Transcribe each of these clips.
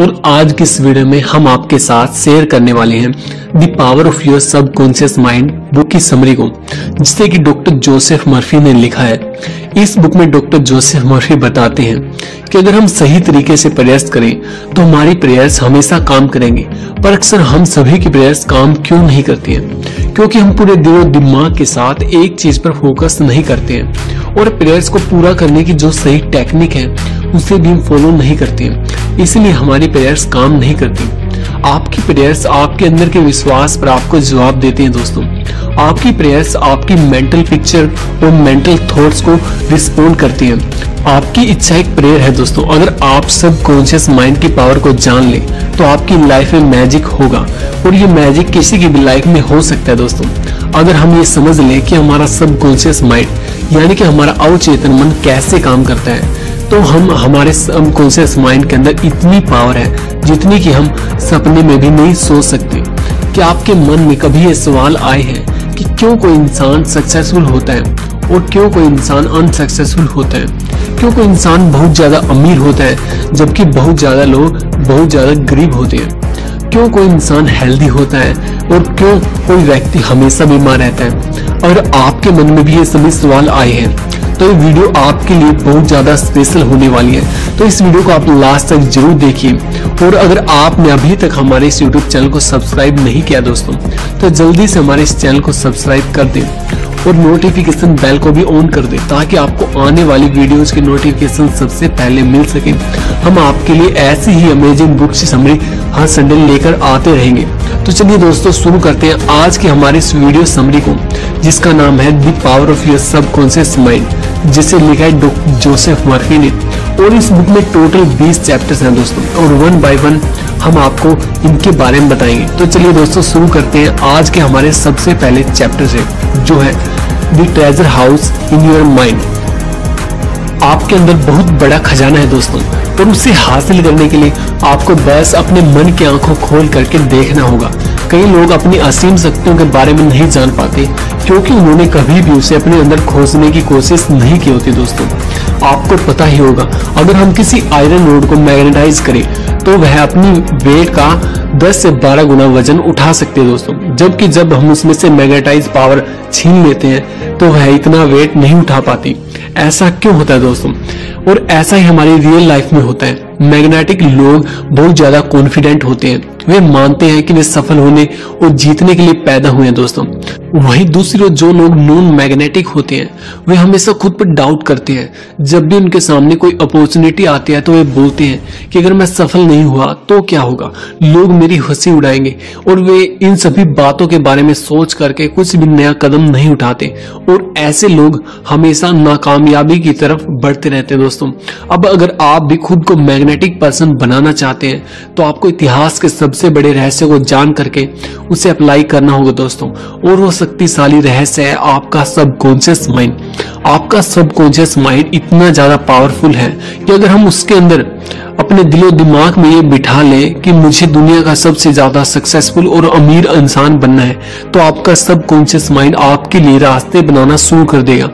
और आज की इस वीडियो में हम आपके साथ शेयर करने वाले हैं the power of your subconscious mind book की समरी को, जिसे कि डॉक्टर जोसेफ मर्फी ने लिखा है। इस बुक में डॉक्टर जोसेफ मर्फी बताते हैं कि अगर हम सही तरीके से प्रयास करें तो हमारी प्रेयर्स हमेशा काम करेंगे, पर अक्सर हम सभी की प्रयास काम क्यों नहीं करते हैं? क्योंकि हम पूरे दिलो दिमाग के साथ एक चीज़ पर फोकस नहीं करते हैं, और प्रेयर्स को पूरा करने की जो सही टेक्निक है, उसे भी हम फॉलो नहीं करते हैं। इसलिए हमारी प्रेयर्स काम नहीं करती। आपकी प्रेयर्स आपके अंदर के विश्वास पर आपको जवाब देते हैं दोस्तों। आपकी प्रेयर्स आपकी मेंटल पिक्चर और मेंटल थॉट्स को रिस्पोंड करती हैं। आपकी इच्छा एक प्रेयर है दोस्तों। अगर आप सब कॉन्शियस माइंड की पावर को जान ले तो आपकी लाइफ में मैजिक होगा। और ये मैजिक किसी की भी लाइफ में हो सकता है दोस्तों। अगर हम ये समझ लें कि हमारा सब कॉन्शियस माइंड यानी कि हमारा अवचेतन मन कैसे काम करता है तो हम हमारे सबकॉन्शियस माइंड के अंदर इतनी पावर है, जितनी कि हम सपने में भी नहीं सोच सकते। कि आपके मन में कभी ये सवाल आए हैं कि क्यों कोई इंसान सक्सेसफुल होता है और क्यों कोई इंसान अनसक्सेसफुल होता है? क्यों कोई इंसान बहुत ज़्यादा अमीर होता है, जबकि बहुत ज़्यादा लोग बहुत ज़्यादा गरीब होते हैं? क्यों कोई इंसान हेल्दी होता है और क्यों कोई व्यक्ति हमेशा बीमार रहता है? अगर आपके मन में भी ये सभी सवाल आए हैं। तो ये वीडियो आपके लिए बहुत ज़्यादा स्पेशल होने वाली है। तो इस वीडियो को आप लास्ट तक ज़रूर देखिए। और अगर आपने अभी तक हमारे इस यूट्यूब चैनल को सब्सक्राइब नहीं किया दोस्तों तो जल्दी से हमारे इस चैनल को सब्सक्राइब कर दें। और नोटिफिकेशन बेल को भी ऑन कर दे, ताकि आपको आने वाली वीडियोस के नोटिफिकेशन सबसे पहले मिल सके। हम आपके लिए ऐसी ही अमेजिंग बुक समरी हर संडे लेकर आते रहेंगे। तो चलिए दोस्तों, शुरू करते हैं आज की हमारे इस वीडियो समरी को, जिसका नाम है the power of your subconscious mind जिसे लिखा है जोसेफ मर्फी ने। और इस बुक में टोटल 20 चैप्टर्स हैं दोस्तों, और वन बाय वन हम आपको इनके बारे में बताएँगे। तो चलिए दोस्तों, शुरू करते हैं आज के हमारे सबसे पहले चैप्टर से, जो है the treasure house in your mind आपके अंदर बहुत बड़ा खजाना है दोस्तों, पर उसे हासिल करने के लिए आपको बस अपने मन की आँखों खोल करके देखना होगा। कई लोग अपनी असीम शक्तियों के बारे में नहीं जान पाते, क्योंकि उन्होंने कभी भी उसे अपने अंदर खोजने की कोशिश नहीं की होती दोस्तों। आपको पता ही होगा, अगर हम किसी आयरन रोड को मैग्नेटाइज करें तो वह अपनी वेट का 10 से 12 गुना वज़न उठा सकते हैं दोस्तों। जबकि जब हम उसमें से मैग्नेटाइज पावर छीन लेते हैं तो वह इतना वेट नहीं उठा पाती। ऐसा क्यों होता है दोस्तों? और ऐसा ही हमारी रियल लाइफ में होता है। मैग्नेटिक लोग बहुत ज़्यादा कॉन्फिडेंट होते हैं। वे मानते हैं कि वे सफल होने और जीतने के लिए पैदा हुए हैं दोस्तों। वहीं दूसरी ओर जो लोग नॉन मैग्नेटिक होते हैं, वे हमेशा खुद पर डाउट करते हैं। जब भी उनके सामने कोई अपॉर्चुनिटी आती है तो वे बोलते हैं कि अगर मैं सफल नहीं हुआ तो क्या होगा? लोग मेरी हँसी उड़ाएँगे और वे इन सभी बातों के बारे में सोच करके कुछ भी नया कदम नहीं उठाते। और ऐसे लोग हमेशा नाकामयाबी की तरफ़ बढ़ते रहते हैं दोस्तों। अब अगर आप भी खुद को मैग्नेटिक पर्सन बनाना चाहते हैं तो आपको इतिहास के सबसे बड़े रहस्य को जान करके उसे अप्लाई करना होगा दोस्तों। और वो शक्तिशाली रहस्य है आपका सबकॉन्शियस माइंड आपका सबकॉन्शियस माइंड इतना ज़्यादा पावरफुल है कि अगर हम उसके अंदर अपने दिलो दिमाग में ये बिठा ले कि मुझे दुनिया का सबसे ज़्यादा सक्सेसफुल और अमीर इंसान बनना है तो आपका सब कॉन्शियस माइंड आपके लिए रास्ते बनाना शुरू कर देगा।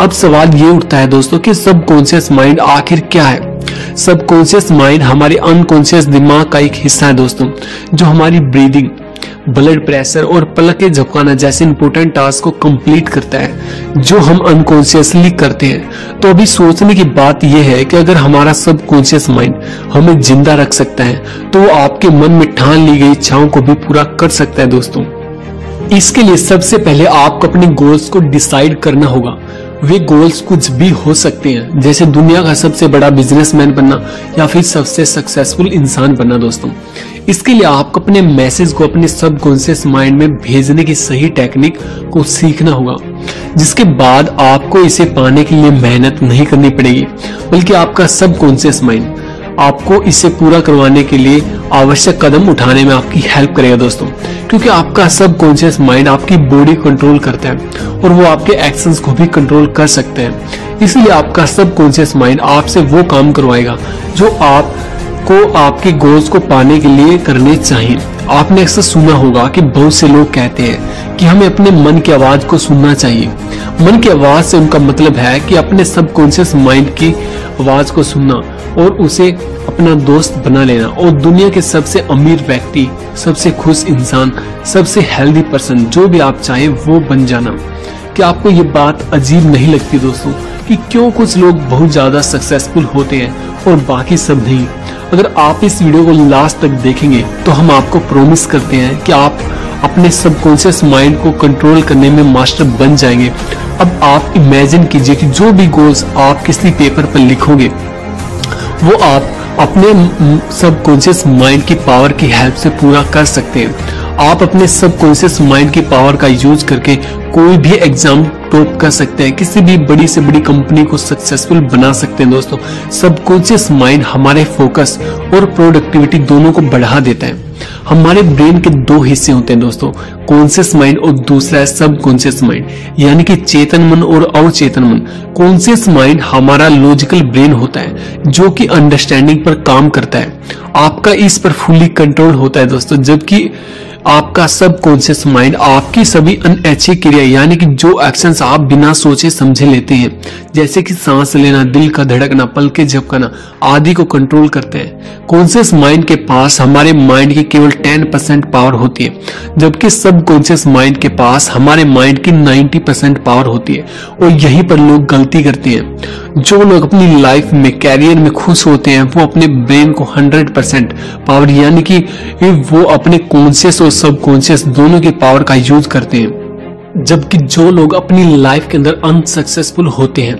अब सवाल ये उठता है दोस्तों कि सब कॉन्शियस माइंड आखिर क्या है? सब कॉन्शियस माइंड हमारे अनकॉन्शियस दिमाग का एक हिस्सा है दोस्तों, जो हमारी ब्रीदिंग ब्लड प्रेशर और पलके झपकाना जैसे इंपोर्टेंट टास्क को कंप्लीट करता है, जो हम अनकॉन्शियसली करते हैं। तो अभी सोचने की बात यह है कि अगर हमारा सब कॉन्शियस माइंड हमें ज़िंदा रख सकता है तो वो आपके मन में ठान ली गई इच्छाओं को भी पूरा कर सकता है दोस्तों। इसके लिए सबसे पहले आपको अपने गोल्स को डिसाइड करना होगा। वे गोल्स कुछ भी हो सकते हैं, जैसे दुनिया का सबसे बड़ा बिजनेसमैन बनना या फिर सबसे सक्सेसफुल इंसान बनना दोस्तों। इसके लिए आपको अपने मैसेज को अपने सबकॉन्शियस माइंड में भेजने की सही टेक्निक को सीखना होगा, जिसके बाद आपको इसे पाने के लिए मेहनत नहीं करनी पड़ेगी, बल्कि आपका सबकॉन्शियस माइंड आपको इसे पूरा करवाने के लिए आवश्यक कदम उठाने में आपकी हेल्प करेगा दोस्तों, क्योंकि आपका सब कॉन्शियस माइंड आपकी बॉडी कंट्रोल करता है और वो आपके एक्शंस को भी कंट्रोल कर सकते हैं। इसलिए आपका सब कॉन्शियस माइंड आपसे वो काम करवाएगा जो आप को आपके गोल्स को पाने के लिए करने चाहिए। आपने अक्सर सुना होगा कि बहुत से लोग कहते हैं कि हमें अपने मन की आवाज़ को सुनना चाहिए। मन की आवाज़ से उनका मतलब है कि अपने सबकॉन्शियस माइंड की आवाज़ को सुनना और उसे अपना दोस्त बना लेना। और दुनिया के सबसे अमीर व्यक्ति, सबसे खुश इंसान, सबसे हेल्दी पर्सन जो भी आप चाहे, वो बन जाना। क्या आपको ये बात अजीब नहीं लगती दोस्तों कि क्यों कुछ लोग बहुत ज़्यादा सक्सेसफुल होते हैं और बाकी सब नहीं? अगर आप इस वीडियो को लास्ट तक देखेंगे तो हम आपको प्रोमिस करते हैं कि आप अपने सबकॉन्शियस माइंड को कंट्रोल करने में मास्टर बन जाएँगे। अब आप इमेजिन कीजिए कि जो भी गोल्स आप किसी पेपर पर लिखोगे, वो आप अपने सबकॉन्शियस माइंड की पावर की हेल्प से पूरा कर सकते हैं। आप अपने सबकॉन्शियस माइंड की पावर का यूज़ करके कोई भी एग्ज़ाम टॉप कर सकते हैं, किसी भी बड़ी से बड़ी कंपनी को सक्सेसफुल बना सकते हैं दोस्तों। सबकॉन्शियस माइंड हमारे फोकस और प्रोडक्टिविटी दोनों को बढ़ा देता है। हमारे ब्रेन के दो हिस्से होते हैं दोस्तों कॉन्शियस माइंड और दूसरा है सब कॉन्शियस माइंड यानी कि चेतन मन और अवचेतन मन। कॉन्शियस माइंड हमारा लॉजिकल ब्रेन होता है, जो कि अंडरस्टैंडिंग पर काम करता है। आपका इस पर फुली कंट्रोल होता है दोस्तों, जबकि आपका सब कॉन्शियस माइंड आपकी सभी अनैच्छिक क्रिया यानी कि जो एक्शंस आप बिना सोचे समझे लेते हैं, जैसे कि सांस लेना, दिल का धड़कना, पल के झपकना, आदि को कंट्रोल करते हैं। कॉन्शियस माइंड के पास हमारे माइंड की केवल 10 परसेंट पावर होती है, जबकि सब कॉन्शियस माइंड के पास हमारे माइंड की 90 परसेंट पावर होती है, और यहीं पर लोग गलती करते हैं। जो लोग अपनी लाइफ में कैरियर में खुश होते हैं, वो अपने ब्रेन को 100 परसेंट पावर यानी कि वो अपने कॉन्शियस और सबकॉन्शियस दोनों के पावर का यूज़ करते हैं। जबकि जो लोग अपनी लाइफ के अंदर अनसक्सेसफुल होते हैं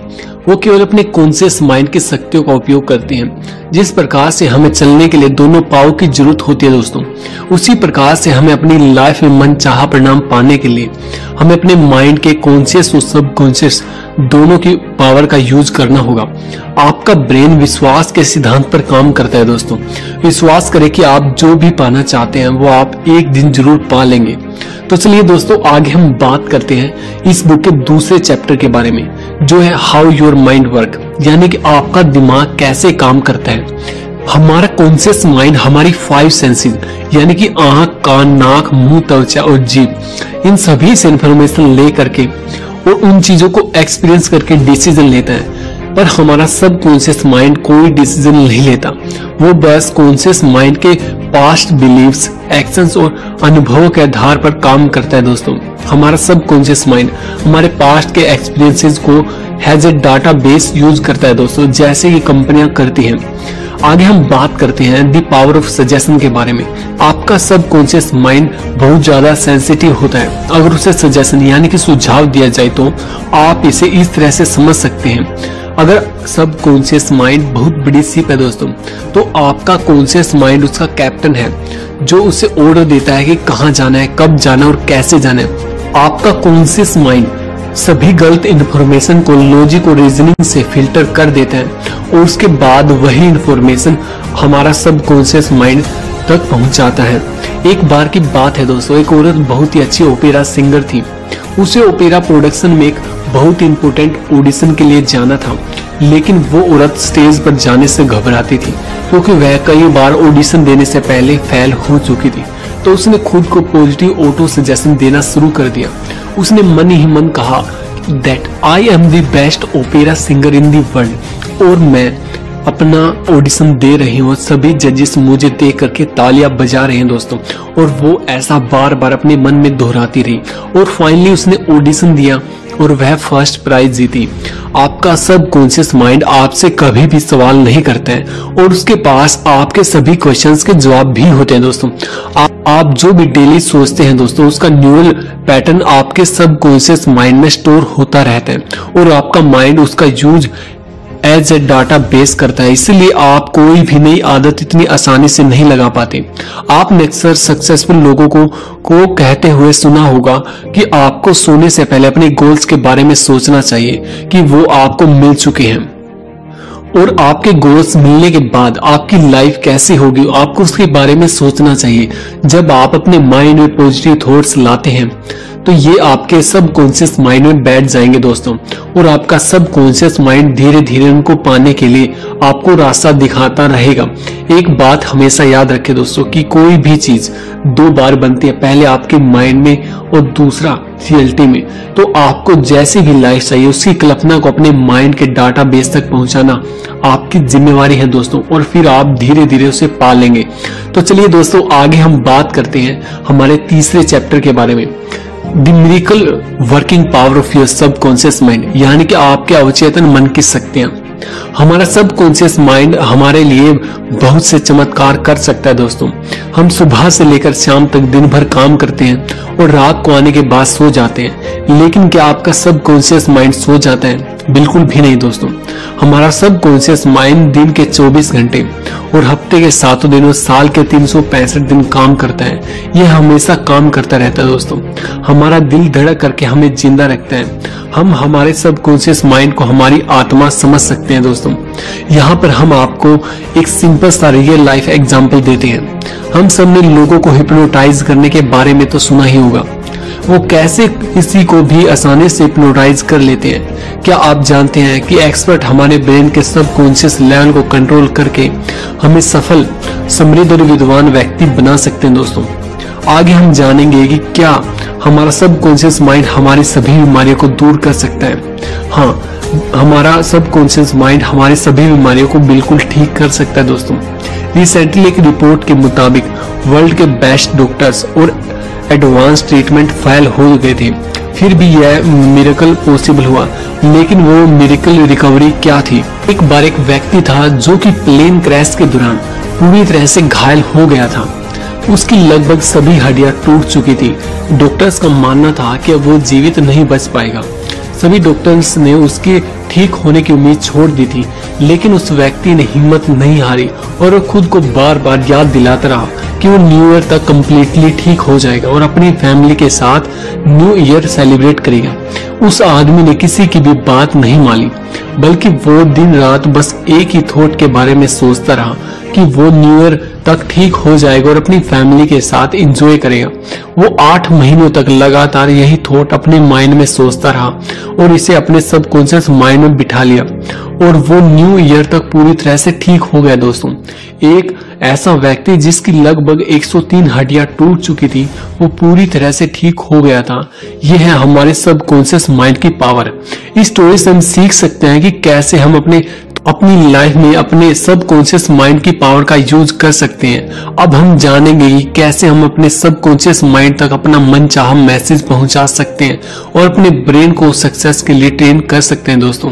वो केवल अपने कॉन्शियस माइंड की शक्तियों का उपयोग करते हैं। जिस प्रकार से हमें चलने के लिए दोनों पाव की ज़रूरत होती है दोस्तों, उसी प्रकार से हमें अपनी लाइफ में मन चाह परिणाम पाने के लिए हमें अपने माइंड के कॉन्शियस और सब कॉन्शियस दोनों की पावर का यूज़ करना होगा। आपका ब्रेन विश्वास के सिद्धांत पर काम करता है दोस्तों। विश्वास करें कि आप जो भी पाना चाहते हैं, वो आप एक दिन ज़रूर पा लेंगे। तो चलिए दोस्तों, आगे हम बात करते हैं इस बुक के दूसरे चैप्टर के बारे में, जो है हाउ योर माइंड वर्क, यानी कि आपका दिमाग कैसे काम करता है। हमारा कॉन्सियस माइंड हमारी फाइव सेंसेस यानी कि आँख, कान, नाक, मुँह, त्वचा और जीभ, इन सभी से इंफॉर्मेशन ले करके और उन चीज़ों को एक्सपीरियंस करके डिसीज़न लेता है। पर हमारा सब कॉन्शियस माइंड कोई डिसीज़न नहीं लेता। वो बस कॉन्शियस माइंड के पास्ट बिलीव्स, एक्शंस और अनुभवों के आधार पर काम करता है दोस्तों। हमारा सब कॉन्शियस माइंड, हमारे पास्ट के एक्सपीरियंसेस को has a database use करता है दोस्तों, जैसे ये कंपनियाँ करती हैं। आगे हम बात करते हैं दी पावर ऑफ़ सजेशन के बारे में। आपका सब कॉन्शियस माइंड बहुत ज़्यादा सेंसिटिव होता है। अगर उसे सजेशन यानी कि सुझाव दिया जाए तो आप इसे इस तरह से समझ सकते हैं। अगर सब कॉन्शियस माइंड बहुत बड़ी सिप है दोस्तों तो आपका कॉन्शियस माइंड उसका कैप्टन है, जो उसे ऑर्डर देता है कि कहाँ जाना है, कब जाना और कैसे जाना है। आपका कॉन्शियस माइंड सभी गलत इंफॉर्मेशन को लॉजिक और रीजनिंग से फ़िल्टर कर देता है और उसके बाद वही इन्फॉर्मेशन हमारा सब कॉन्शियस माइंड तक पहुंचाता है। एक बार की बात है दोस्तों, एक औरत बहुत ही अच्छी ओपेरा सिंगर थी। उसे ओपेरा प्रोडक्शन में एक बहुत इंपोर्टेंट ऑडिशन के लिए जाना था, लेकिन वो औरत स्टेज पर जाने से घबराती थी, क्योंकि वह कई बार ऑडिशन देने से पहले फेल हो चुकी थी। तो उसने खुद को पॉजिटिव ऑटो सजेशन देना शुरू कर दिया। उसने मन ही मन कहा that I am the best opera singer in the world और मैं अपना ऑडिशन दे रही हूँ। सभी जजेस मुझे देख करके तालियाँ बजा रहे हैं दोस्तों, और वो ऐसा बार बार अपने मन में दोहराती रही, और फाइनली उसने ऑडिशन दिया। और वह फ़र्स्ट प्राइज जीती। आपका सब कॉन्शियस माइंड आपसे कभी भी सवाल नहीं करते है और उसके पास आपके सभी क्वेश्चंस के जवाब भी होते हैं दोस्तों। आप, आप जो भी डेली सोचते हैं दोस्तों उसका न्यूरल पैटर्न आपके सब कॉन्शियस माइंड में स्टोर होता रहता है और आपका माइंड उसका use as a database करता है, इसलिए आप कोई भी नई आदत इतनी आसानी से नहीं लगा पाते। आपने अक्सर सक्सेसफुल लोगों को को कहते हुए सुना होगा कि आपको सोने से पहले अपने गोल्स के बारे में सोचना चाहिए कि वो आपको मिल चुके हैं। और आपके गोल्स मिलने के बाद आपकी लाइफ कैसी होगी, आपको उसके बारे में सोचना चाहिए। जब आप अपने माइंड में पॉजिटिव थॉट्स लाते हैं तो ये आपके सब कॉन्शियस माइंड में बैठ जाएँगे दोस्तों। और आपका सब कॉन्शियस माइंड धीरे धीरे उनको पाने के लिए आपको रास्ता दिखाता रहेगा। एक बात हमेशा याद रखे दोस्तों कि कोई भी चीज़ दो बार बनती है, पहले आपके माइंड में और दूसरा रियलिटी में। तो आपको जैसी भी लाइफ चाहिए, उसकी कल्पना को अपने माइंड के डाटा बेस तक पहुंचाना आपकी जिम्मेवारी है दोस्तों, और फिर आप धीरे धीरे उसे पा लेंगे तो चलिए दोस्तों, आगे हम बात करते हैं हमारे तीसरे चैप्टर के बारे में। The miracle working power of your subconscious mind यानी कि आपके अवचेतन मन की शक्तियाँ। हमारा सब कॉन्शियस माइंड हमारे लिए बहुत से चमत्कार कर सकता है दोस्तों। हम सुबह से लेकर शाम तक दिन भर काम करते हैं और रात को आने के बाद सो जाते हैं। लेकिन क्या आपका सब कॉन्शियस माइंड सो जाता है? बिल्कुल भी नहीं दोस्तों। हमारा सब कॉन्शियस माइंड दिन के 24 घंटे और हफ़्ते के सातों दिनों साल के तीन सौ पैंसठ दिन काम करता है। यह हमेशा काम करता रहता है दोस्तों। हमारा दिल धड़क करके हमें ज़िंदा रखता है। हम हमारे सब कॉन्शियस माइंड को हमारी आत्मा समझ सकते हैं दोस्तों। यहाँ पर हम आपको एक सिंपल सा रियल लाइफ एग्ज़ाम्पल देते हैं। हम सबने लोगों को हिप्नोटाइज करने के बारे में तो सुना ही होगा। वो कैसे किसी को भी आसानी से हिप्नोटाइज कर लेते हैं? क्या आप जानते हैं कि एक्सपर्ट हमारे ब्रेन के सब कॉन्शियस लेवल को कंट्रोल करके हमें सफल, समृद्ध और विद्वान व्यक्ति बना सकते हैं दोस्तों? आगे हम जानेंगे कि क्या हमारा सब कॉन्शियस माइंड हमारी सभी बीमारियों को दूर कर सकता है। हाँ हमारा सब कॉन्शियस माइंड हमारी सभी बीमारियों को बिल्कुल ठीक कर सकता है दोस्तों। रिसेंटली एक रिपोर्ट के मुताबिक वर्ल्ड के बेस्ट डॉक्टर्स और एडवांस ट्रीटमेंट फेल हो गए थे। फिर भी यह मिरेकल पॉसिबल हुआ। लेकिन वो मिरेकल रिकवरी क्या थी? एक बार एक व्यक्ति था जो कि प्लेन क्रैश के दौरान पूरी तरह से घायल हो गया था। उसकी लगभग सभी हड्डियाँ टूट चुकी थी। डॉक्टर्स का मानना था कि वो जीवित नहीं बच पाएगा। सभी डॉक्टर्स ने उसके ठीक होने की उम्मीद छोड़ दी थी, लेकिन उस व्यक्ति ने हिम्मत नहीं हारी और वो खुद को बार बार याद दिलाता रहा कि वो न्यू ईयर तक कम्प्लीटली ठीक हो जाएगा और अपनी फैमिली के साथ न्यू ईयर सेलिब्रेट करेगा। उस आदमी ने किसी की भी बात नहीं मानी, बल्कि वो दिन रात बस एक ही थॉट के बारे में सोचता रहा कि वो न्यू ईयर तक ठीक हो जाएगा और अपनी फैमिली के साथ एंजॉय करेगा। वो आठ महीनों तक लगातार यही थॉट अपने माइंड में सोचता रहा और इसे अपने सबकॉन्शियस माइंड में बिठा लिया। और वो न्यू ईयर तक पूरी तरह से ठीक हो गया दोस्तों। एक ऐसा व्यक्ति जिसकी लगभग 103 हड्डियाँ टूट चुकी थी, वो पूरी तरह से ठीक हो गया था। यह है हमारे सबकॉन्शियस माइंड की पावर इस स्टोरी से हम सीख सकते हैं कि कैसे हम अपने अपनी लाइफ में, अपने सब कॉन्शियस माइंड की पावर का यूज़ कर सकते हैं। अब हम जानेंगे कि कैसे हम अपने सब कॉन्शियस माइंड तक अपना मन चाह मैसेज पहुँचा सकते हैं और अपने ब्रेन को सक्सेस के लिए ट्रेन कर सकते हैं दोस्तों।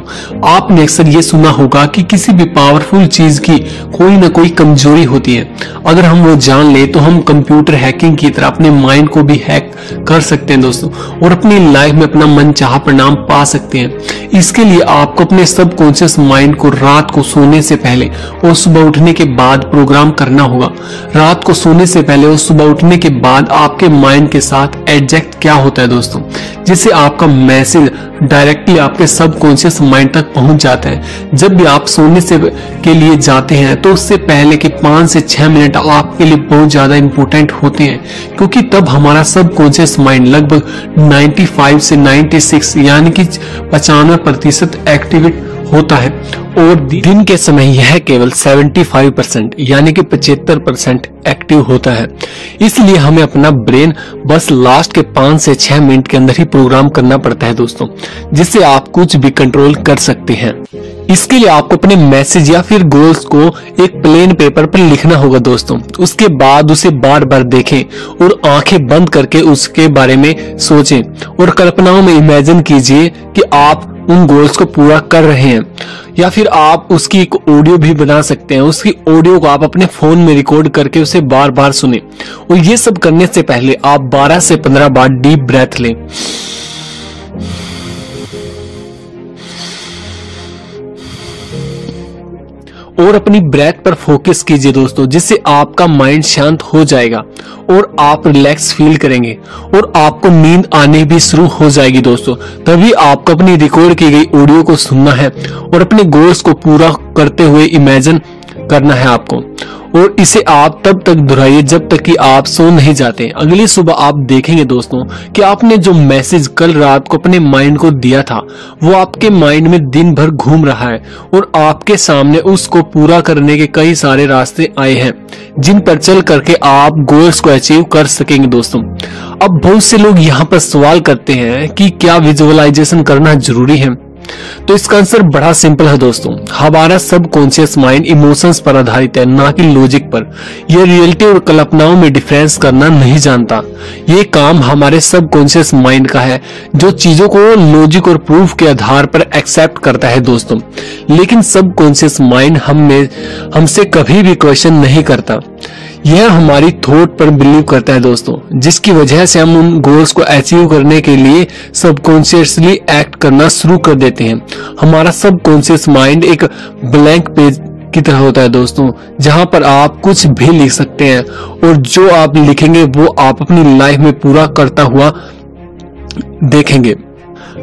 आपने अक्सर ये सुना होगा कि किसी भी पावरफुल चीज़ की कोई ना कोई कमज़ोरी होती है। अगर हम वो जान ले तो हम कंप्यूटर हैकिंग की तरह अपने माइंड को भी हैक कर सकते हैं दोस्तों और अपनी लाइफ में अपना मन चाह परिणाम पा सकते हैं। इसके लिए आपको अपने सब कॉन्शियस माइंड को रात को सोने से पहले और सुबह उठने के बाद प्रोग्राम करना होगा। रात को सोने से पहले और सुबह उठने के बाद आपके माइंड के साथ एडजेक्ट क्या होता है दोस्तों? जिससे आपका मैसेज डायरेक्टली आपके सब कॉन्शियस माइंड तक पहुँच जाता है। जब भी आप सोने से के लिए जाते हैं तो उससे पहले के पाँच से छह मिनट आपके लिए बहुत ज़्यादा इंपॉर्टेंट होते हैं। क्योंकि तब हमारा सब कॉन्शियस माइंड लगभग 95 से 96 यानी कि पचानवे प्रतिशत एक्टिवेट होता है और दिन के समय यह केवल 75 परसेंट, यानी कि 75 परसेंट एक्टिव होता है। इसलिए हमें अपना ब्रेन बस लास्ट के पाँच से छह मिनट के अंदर ही प्रोग्राम करना पड़ता है दोस्तों, जिससे आप कुछ भी कंट्रोल कर सकते हैं। इसके लिए आपको अपने मैसेज या फिर गोल्स को एक प्लेन पेपर पर लिखना होगा दोस्तों। उसके बाद उसे बार बार देखें और आँखें बंद करके उसके बारे में सोचें और कल्पनाओं में इमेजिन कीजिए कि आप उन गोल्स को पूरा कर रहे हैं। या फिर आप उसकी एक ऑडियो भी बना सकते हैं। उसकी ऑडियो को आप अपने फ़ोन में रिकॉर्ड करके उसे बार बार सुने। और ये सब करने से पहले आप 12 से 15 बार डीप ब्रेथ लें। और अपनी ब्रेथ पर फोकस कीजिए दोस्तों, जिससे आपका माइंड शांत हो जाएगा और आप रिलैक्स फील करेंगे और आपको नींद आने भी शुरू हो जाएगी दोस्तों। तभी आपको अपनी रिकॉर्ड की गई ऑडियो को सुनना है और अपने गोल्स को पूरा करते हुए इमेजिन करना है आपको। और इसे आप तब तक दोहराइए जब तक कि आप सो नहीं जाते। अगली सुबह आप देखेंगे दोस्तों कि आपने जो मैसेज कल रात को अपने माइंड को दिया था, वो आपके माइंड में दिन भर घूम रहा है और आपके सामने उसको पूरा करने के कई सारे रास्ते आए हैं, जिन पर चल करके आप गोल्स को अचीव कर सकेंगे दोस्तों। अब बहुत से लोग यहाँ पर सवाल करते हैं कि क्या विजुअलाइजेशन करना ज़रूरी है? तो इसका आंसर बड़ा सिंपल है दोस्तों। हमारा सब कॉन्शियस माइंड इमोशंस पर आधारित है, ना कि लॉजिक पर। यह रियलिटी और कल्पनाओं में डिफरेंस करना नहीं जानता। ये काम हमारे सब कॉन्शियस माइंड का है, जो चीज़ों को लॉजिक और प्रूफ के आधार पर एक्सेप्ट करता है दोस्तों। लेकिन सब कॉन्शियस माइंड हम हमसे कभी भी क्वेश्चन नहीं करता। यह हमारी थॉट पर बिलीव करता है दोस्तों, जिसकी वजह से हम उन गोल्स को अचीव करने के लिए सबकॉन्शियसली एक्ट करना शुरू कर देते हैं। हमारा सबकॉन्शियस माइंड एक ब्लैंक पेज की तरह होता है दोस्तों, जहाँ पर आप कुछ भी लिख सकते हैं, और जो आप लिखेंगे वो आप अपनी लाइफ में पूरा करता हुआ देखेंगे।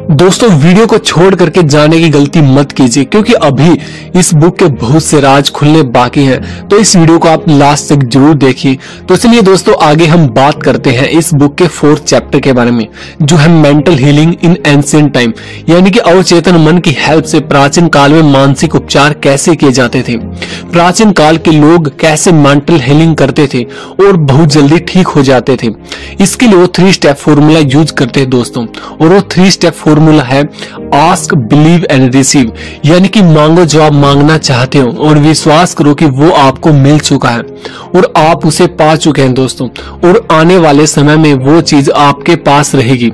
दोस्तों, वीडियो को छोड़ करके जाने की गलती मत कीजिए, क्योंकि अभी इस बुक के बहुत से राज खुलने बाकी हैं। तो इस वीडियो को आप लास्ट तक ज़रूर देखिए। तो इसलिए दोस्तों, आगे हम बात करते हैं इस बुक के फोर्थ चैप्टर के बारे में, जो है mental healing in ancient time यानी कि अवचेतन मन की हेल्प से प्राचीन काल में मानसिक उपचार कैसे किए जाते थे? प्राचीन काल के लोग कैसे मेंटल हीलिंग करते थे? और बहुत जल्दी ठीक हो जाते थे। इसके लिए वो थ्री स्टेप फॉर्मूला यूज़ करते हैं दोस्तों। और वो थ्री स्टेप फॉर्मूला है आस्क बिलीव एंड रिसीव यानी कि मांगो जो आप मांगना चाहते हो और विश्वास करो कि वो आपको मिल चुका है और आप उसे पा चुके हैं दोस्तों और आने वाले समय में वो चीज़ आपके पास रहेगी।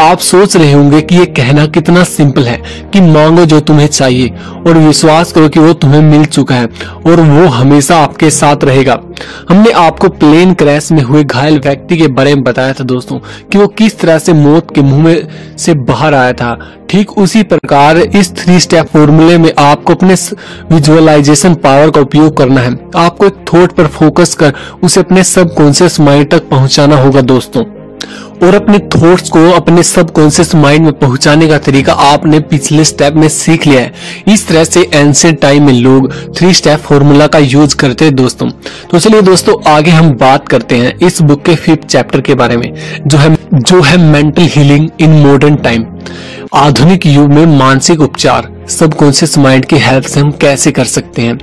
आप सोच रहे होंगे कि ये कहना कितना सिंपल है कि मांगो जो तुम्हें चाहिए और विश्वास करो कि वो तुम्हें मिल चुका है और वो हमेशा आपके साथ रहेगा। हमने आपको प्लेन क्रैश में हुए घायल व्यक्ति के बारे में बताया था दोस्तों, कि वो किस तरह से मौत के मुँह में से बाहर आया था। ठीक उसी प्रकार इस थ्री स्टेप फॉर्मूले में आपको अपने विजुअलाइजेशन पावर का उपयोग करना है। आपको एक थॉट पर फोकस कर उसे अपने सब कॉन्शियस माइंड तक पहुंचाना होगा दोस्तों। और अपने थॉट्स को अपने सब कॉन्शियस माइंड में पहुँचाने का तरीका आपने पिछले स्टेप में सीख लिया है। इस तरह से एंशियंट टाइम में लोग थ्री स्टेप फॉर्मूला का यूज़ करते हैं दोस्तों। तो चलिए दोस्तों, आगे हम बात करते हैं इस बुक के फिफ्थ चैप्टर के बारे में, जो है जो है mental healing in modern time आधुनिक युग में मानसिक उपचार सबकॉन्शियस माइंड की हेल्प से हम कैसे कर सकते हैं?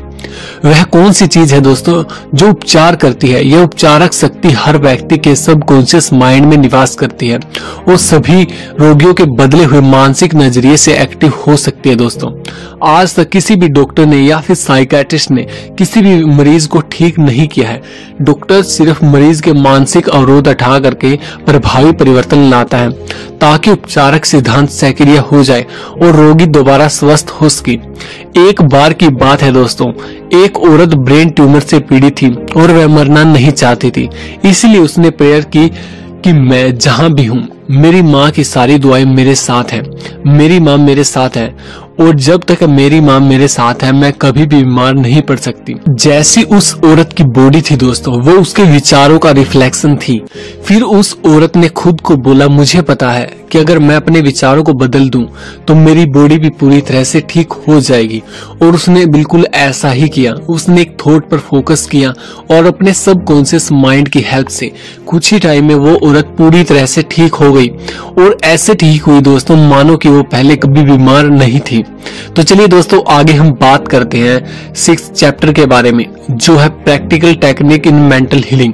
वह कौन सी चीज़ है दोस्तों जो उपचार करती है? यह उपचारक शक्ति हर व्यक्ति के सबकॉन्शियस माइंड में निवास करती है। वो सभी रोगियों के बदले हुए मानसिक नज़रिए से एक्टिव हो सकती है दोस्तों। आज तक किसी भी डॉक्टर ने या फिर साइकेट्रिस्ट ने किसी भी मरीज़ को ठीक नहीं किया है। डॉक्टर सिर्फ़ मरीज़ के मानसिक अवरोध हटा करके प्रभावी परिवर्तन लाता है। ताकि उपचारक सिद्धांत सक्रिय हो जाए और रोगी दोबारा स्वस्थ हो सके। एक बार की बात है दोस्तों, एक औरत ब्रेन ट्यूमर से पीड़ित थी और वह मरना नहीं चाहती थी। इसलिए उसने प्रेयर की कि मैं जहाँ भी हूँ, मेरी माँ की सारी दुआएँ मेरे साथ हैं, मेरी माँ मेरे साथ है और जब तक मेरी माँ मेरे साथ है, मैं कभी भी बीमार नहीं पड़ सकती। जैसी उस औरत की बॉडी थी दोस्तों, वो उसके विचारों का रिफ्लेक्शन थी। फिर उस औरत ने खुद को बोला, मुझे पता है कि अगर मैं अपने विचारों को बदल दूँ तो मेरी बॉडी भी पूरी तरह से ठीक हो जाएगी। और उसने बिल्कुल ऐसा ही किया। उसने एक थॉट पर फोकस किया और अपने सब कॉन्शियस माइंड की हेल्प से कुछ ही टाइम में वो औरत पूरी तरह से ठीक हो गई। और ऐसे ठीक हुई दोस्तों, मानो कि वो पहले कभी बीमार नहीं थी। तो चलिए दोस्तों, आगे हम बात करते हैं सिक्स चैप्टर के बारे में, जो है practical technique in mental healing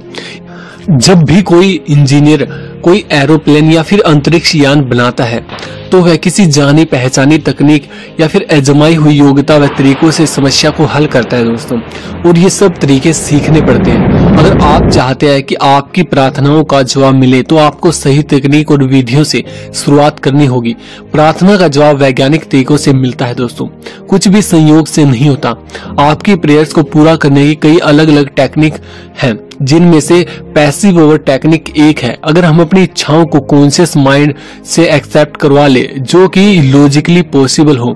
जब भी कोई इंजीनियर कोई एरोप्लेन या फिर अंतरिक्ष यान बनाता है तो वह किसी जानी पहचानी तकनीक या फिर अजमाई हुई योग्यता व तरीकों से समस्या को हल करता है दोस्तों। और ये सब तरीके सीखने पड़ते हैं। अगर आप चाहते हैं कि आपकी प्रार्थनाओं का जवाब मिले तो आपको सही तकनीक और विधियों से शुरुआत करनी होगी। प्रार्थना का जवाब वैज्ञानिक तरीकों से मिलता है दोस्तों। कुछ भी संयोग से नहीं होता। आपकी प्रेयर्स को पूरा करने की कई अलग अलग टेक्निक हैं, जिनमें से पैसिव ओवर टेक्निक एक है। अगर हम अपनी इच्छाओं को कॉन्शियस माइंड से एक्सेप्ट करवा ले, जो कि लॉजिकली पॉसिबल हो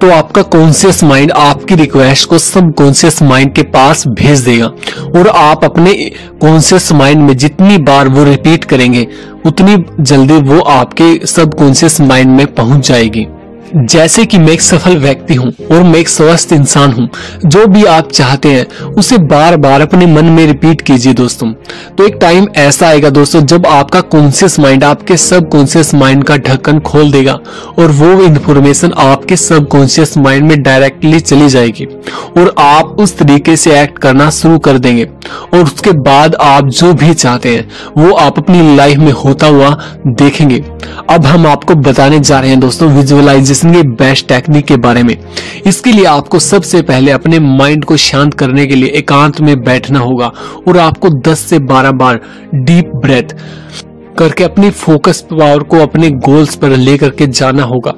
तो आपका कॉन्शियस माइंड आपकी रिक्वेस्ट को सब कॉन्शियस माइंड के पास भेज देगा। और आप अपने कॉन्शियस माइंड में जितनी बार वो रिपीट करेंगे, उतनी जल्दी वो आपके सब कॉन्शियस माइंड में पहुँच जाएगी। जैसे कि मैं एक सफल व्यक्ति हूँ और मैं एक स्वस्थ इंसान हूँ, जो भी आप चाहते हैं, उसे बार बार अपने मन में रिपीट कीजिए दोस्तों। तो एक टाइम ऐसा आएगा दोस्तों, जब आपका कॉन्सियस माइंड आपके सब कॉन्सियस माइंड का ढक्कन खोल देगा और वो इन्फॉर्मेशन आपके सब कॉन्सियस माइंड में डायरेक्टली चली जाएगी और आप उस तरीके से एक्ट करना शुरू कर देंगे। और उसके बाद आप जो भी चाहते हैं, वो आप अपनी लाइफ में होता हुआ देखेंगे। अब हम आपको बताने जा रहे हैं दोस्तों विजुअलाइजेशन के बेस्ट टेक्निक के बारे में। इसके लिए आपको सबसे पहले अपने माइंड को शांत करने के लिए एकांत में बैठना होगा और आपको 10 से 12 बार डीप ब्रेथ करके अपनी फोकस पावर को, अपने गोल्स पर लेकर के जाना होगा।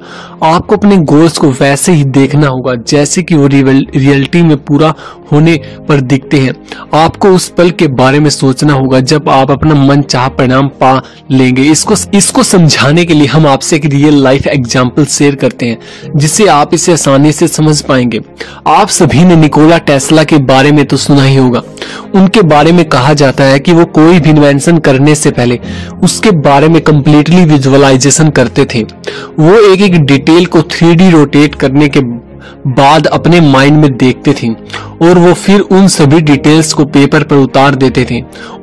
आपको अपने गोल्स को वैसे ही देखना होगा, जैसे कि वो रियलिटी में पूरा होने पर दिखते हैं। आपको उस पल के बारे में सोचना होगा, जब आप अपना मन चाह परिणाम पा लेंगे। इसको इसको समझाने के लिए हम आपसे एक रियल लाइफ एग्ज़ाम्पल शेयर करते हैं, जिससे आप इसे आसानी से समझ पाएँगे। आप सभी ने निकोला टेस्ला के बारे में तो सुना ही होगा। उनके बारे में कहा जाता है कि वो कोई भी इन्वेंशन करने से पहले उसके बारे में कम्प्लीटली विजुअलाइजेशन करते थे। वो एक एक डिटेल को थ्री रोटेट करने के बाद अपने माइंड में देखते थे। और वो फिर उन सभी डिटेल्स को पेपर पर उतार देते थे।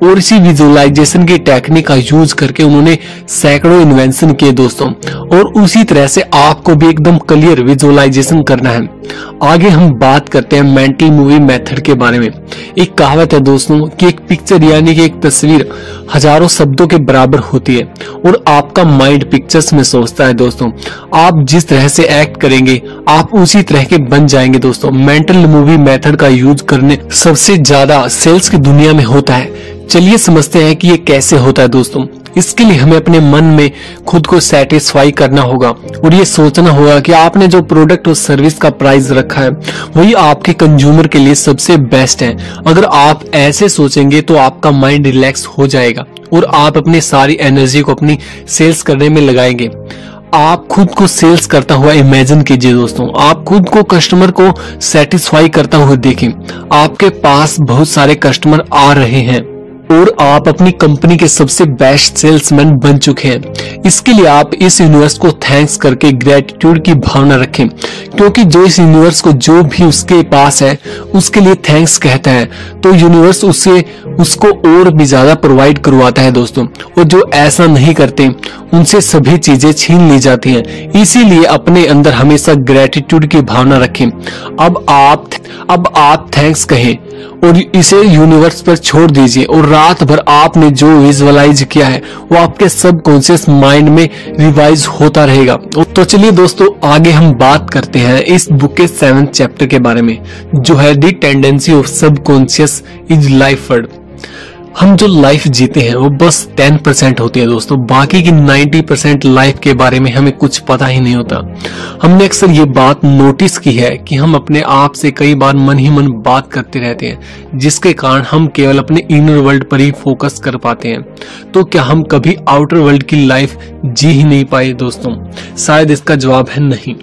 और इसी विजुअलाइजेशन की टेक्निक का यूज़ करके उन्होंने सैकड़ों इन्वेंशन किए दोस्तों। और उसी तरह से आपको भी एकदम क्लियर विजुअलाइजेशन करना है। आगे हम बात करते हैं मेंटल मूवी मेथड के बारे में। एक कहावत है दोस्तों कि एक पिक्चर यानी कि एक तस्वीर हज़ारों शब्दों के बराबर होती है और आपका माइंड पिक्चर्स में सोचता है दोस्तों। आप जिस तरह से एक्ट करेंगे, आप उसी तरह के बन जाएँगे दोस्तों। मेंटल मूवी मेथड का यूज़ करने सबसे ज़्यादा सेल्स की दुनिया में होता है। चलिए समझते हैं कि ये कैसे होता है दोस्तों। इसके लिए हमें अपने मन में खुद को सेटिस्फाई करना होगा और ये सोचना होगा कि आपने जो प्रोडक्ट और सर्विस का प्राइस रखा है, वही आपके कंज्यूमर के लिए सबसे बेस्ट है। अगर आप ऐसे सोचेंगे तो आपका माइंड रिलैक्स हो जाएगा और आप अपनी सारी एनर्जी को अपनी सेल्स करने में लगाएँगे। आप खुद को सेल्स करता हुआ इमेजिन कीजिए दोस्तों। आप खुद को कस्टमर को सेटिस्फाई करता हुआ देखें। आपके पास बहुत सारे कस्टमर आ रहे हैं। और आप अपनी कंपनी के सबसे बेस्ट सेल्समैन बन चुके हैं। इसके लिए आप इस यूनिवर्स को थैंक्स करके ग्रेटिट्यूड की भावना रखें, क्योंकि जो इस यूनिवर्स को जो भी उसके पास है, उसके लिए थैंक्स कहता है। तो यूनिवर्स उसे, उसको और भी ज़्यादा प्रोवाइड करवाता है दोस्तों, और जो ऐसा नहीं करते, उनसे सभी चीज़ें छीन ली जाती हैं। इसीलिए अपने अंदर हमेशा ग्रेटिट्यूड की भावना रखें। अब आप अब आप थैंक्स कहें। और इसे यूनिवर्स पर छोड़ दीजिए। और रात भर आपने जो विजुअलाइज किया है, वो आपके सब कॉन्शियस माइंड में रिवाइज होता रहेगा। तो चलिए दोस्तों, आगे हम बात करते हैं इस बुक के सेवन चैप्टर के बारे में, जो है the tendency of subconscious is life हम जो लाइफ जीते हैं, वो बस टेन परसेंट होती है दोस्तों। बाकी की नाइन्टी परसेंट लाइफ के बारे में हमें कुछ पता ही नहीं होता। हमने अक्सर ये बात नोटिस की है कि हम अपने आप से कई बार मन ही मन बात करते रहते हैं, जिसके कारण हम केवल अपने इनर वर्ल्ड पर ही फोकस कर पाते हैं। तो क्या हम कभी आउटर वर्ल्ड की लाइफ जी ही नहीं पाए दोस्तों? शायद इसका जवाब है नहीं।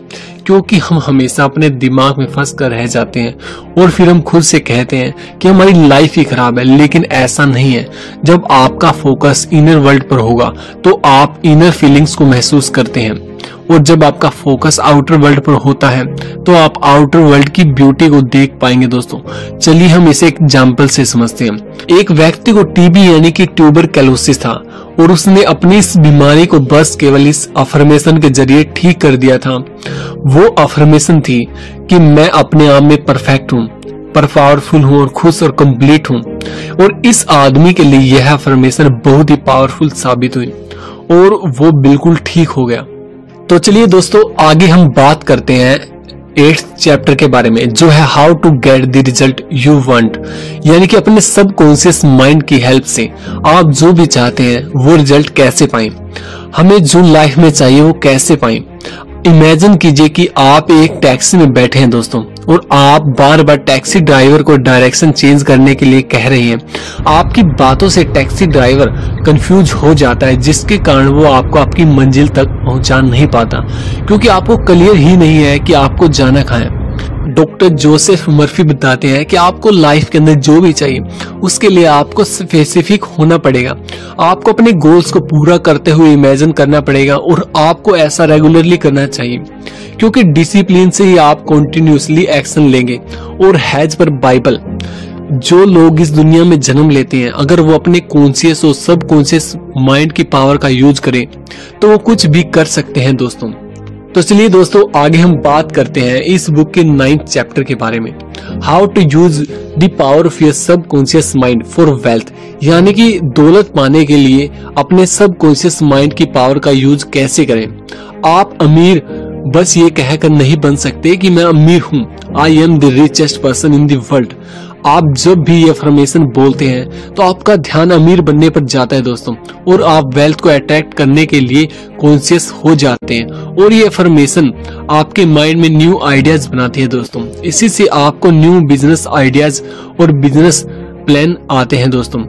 क्योंकि हम हमेशा अपने दिमाग में फंस कर रह जाते हैं और फिर हम खुद से कहते हैं कि हमारी लाइफ ही खराब है, लेकिन ऐसा नहीं है। जब आपका फोकस इनर वर्ल्ड पर होगा तो आप इनर फीलिंग्स को महसूस करते हैं। और जब आपका फोकस आउटर वर्ल्ड पर होता है तो आप आउटर वर्ल्ड की ब्यूटी को देख पाएँगे दोस्तों। चलिए हम इसे एक एग्ज़ाम्पल से समझते हैं। एक व्यक्ति को टीबी यानी कि ट्यूबर कैलोसिस था, और उसने अपनी इस बीमारी को बस केवल इस अफर्मेशन के ज़रिए ठीक कर दिया था। वो अफर्मेशन थी कि मैं अपने आप में परफेक्ट हूँ पावरफुल हूँ और खुश और कंप्लीट हूँ। और इस आदमी के लिए यह अफर्मेशन बहुत ही पावरफुल साबित हुई, और वो बिल्कुल ठीक हो गया। तो चलिए दोस्तों, आगे हम बात करते हैं एट्थ चैप्टर के बारे में, जो है how to get the result you want यानी कि अपने सब कॉन्सियस माइंड की हेल्प से आप जो भी चाहते हैं, वो रिज़ल्ट कैसे पाए? हमें जो लाइफ में चाहिए, वो कैसे पाए? इमेजिन कीजिए कि आप एक टैक्सी में बैठे हैं दोस्तों। और आप बार बार टैक्सी ड्राइवर को डायरेक्शन चेंज करने के लिए कह रहे हैं। आपकी बातों से टैक्सी ड्राइवर कंफ्यूज हो जाता है, जिसके कारण वो आपको आपकी मंजिल तक पहुँचा नहीं पाता। क्योंकि आपको क्लियर ही नहीं है कि आपको जाना है। डॉक्टर जोसेफ मर्फी बताते हैं कि आपको लाइफ के अंदर जो भी चाहिए, उसके लिए आपको स्पेसिफिक होना पड़ेगा। आपको अपने गोल्स को पूरा करते हुए इमेजिन करना पड़ेगा और आपको ऐसा रेगुलरली करना चाहिए, क्योंकि डिसिप्लिन से ही आप कंटिन्यूसली एक्शन लेंगे और हैज़ पर बाइबल जो लोग इस दुनिया में जन्म लेते हैं, अगर वो अपने कॉन्सियस और सब कॉन्सियस माइंड की पावर का यूज़ करें तो वो कुछ भी कर सकते हैं दोस्तों। तो चलिए दोस्तों, आगे हम बात करते हैं इस बुक के नाइन्थ चैप्टर के बारे में। How to use the power of your subconscious mind for wealth यानी कि दौलत पाने के लिए अपने सब कॉन्सियस माइंड की पावर का यूज़ कैसे करें। आप अमीर, बस ये कहकर नहीं बन सकते कि मैं अमीर हूँ। I am the richest person in world आप जब भी ये अफर्मेशन बोलते हैं तो आपका ध्यान अमीर बनने पर जाता है दोस्तों, और आप वेल्थ को अट्रैक्ट करने के लिए कॉन्शियस हो जाते हैं, और ये अफर्मेशन आपके माइंड में न्यू आइडियाज़ बनाती है दोस्तों। इसी से आपको न्यू बिज़नेस आइडियाज़ और बिज़नेस प्लान आते हैं दोस्तों,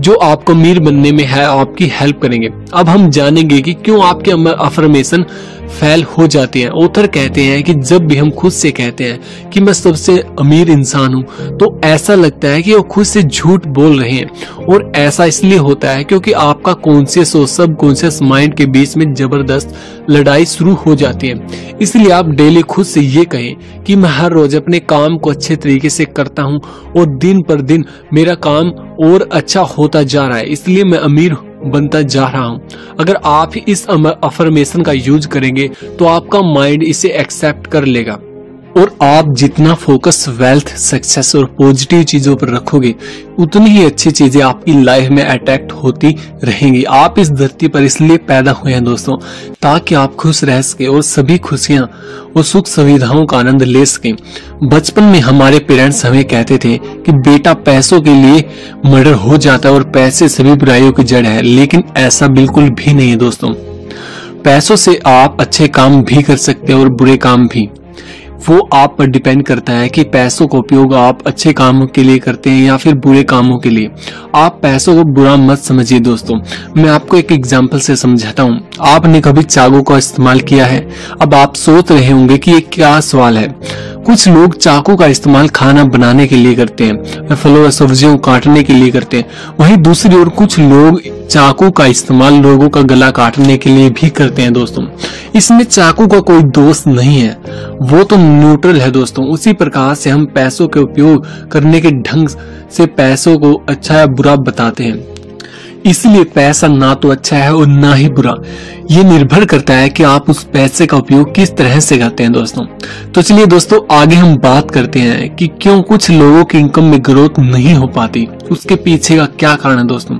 जो आपको अमीर बनने में है, आपकी हेल्प करेंगे। अब हम जानेंगे कि क्यों आपके अफर्मेशन फेल हो जाती है। ऑथर कहते हैं कि जब भी हम खुद से कहते हैं कि मैं सबसे अमीर इंसान हूँ तो ऐसा लगता है कि वो खुद से झूठ बोल रहे हैं। और ऐसा इसलिए होता है क्योंकि आपका कॉन्सियस और सब कॉन्सियस माइंड के बीच में ज़बरदस्त लड़ाई शुरू हो जाती है। इसलिए आप डेली खुद से ये कहें कि मैं हर रोज अपने काम को अच्छे तरीके से करता हूँ और दिन पर दिन मेरा काम और अच्छा होता जा रहा है। इसलिए मैं अमीर बनता जा रहा हूँ। अगर आप इस अफर्मेशन का यूज़ करेंगे तो आपका माइंड इसे एक्सेप्ट कर लेगा। और आप जितना फोकस वेल्थ सक्सेस और पॉजिटिव चीज़ों पर रखोगे, उतनी ही अच्छी चीज़ें आपकी लाइफ में अट्रैक्ट होती रहेंगी। आप इस धरती पर इसलिए पैदा हुए हैं दोस्तों, ताकि आप खुश रह सके और सभी खुशियाँ और सुख सुविधाओं का आनंद ले सके। बचपन में हमारे पेरेंट्स हमें कहते थे कि, बेटा, पैसों के लिए मर्डर हो जाता है और पैसे सभी बुराइयों की जड़ है। लेकिन ऐसा बिल्कुल भी नहीं है दोस्तों। पैसों से आप अच्छे काम भी कर सकते हैं और बुरे काम भी। वो आप पर डिपेंड करता है कि पैसों का उपयोग आप अच्छे कामों के लिए करते हैं या फिर बुरे कामों के लिए। आप पैसों को बुरा मत समझिए दोस्तों। मैं आपको एक एग्ज़ाम्पल से समझाता हूँ। आपने कभी चाकू का इस्तेमाल किया है? अब आप सोच रहे होंगे कि ये क्या सवाल है। कुछ लोग चाकू का इस्तेमाल खाना बनाने के लिए करते हैं फलों और सब्जियों काटने के लिए करते हैं। वहीं दूसरी ओर कुछ लोग चाकू का इस्तेमाल लोगों का गला काटने के लिए भी करते हैं दोस्तों। इसमें चाकू का कोई दोष नहीं है। वो तो न्यूट्रल है दोस्तों। उसी प्रकार से हम पैसों के उपयोग करने के ढंग से पैसों को अच्छा या बुरा बताते हैं। इसलिए पैसा ना तो अच्छा है और ना ही बुरा। ये निर्भर करता है कि आप उस पैसे का उपयोग किस तरह से करते हैं दोस्तों। तो चलिए दोस्तों, आगे हम बात करते हैं कि क्यों कुछ लोगों की इनकम में ग्रोथ नहीं हो पाती। उसके पीछे का क्या कारण है दोस्तों?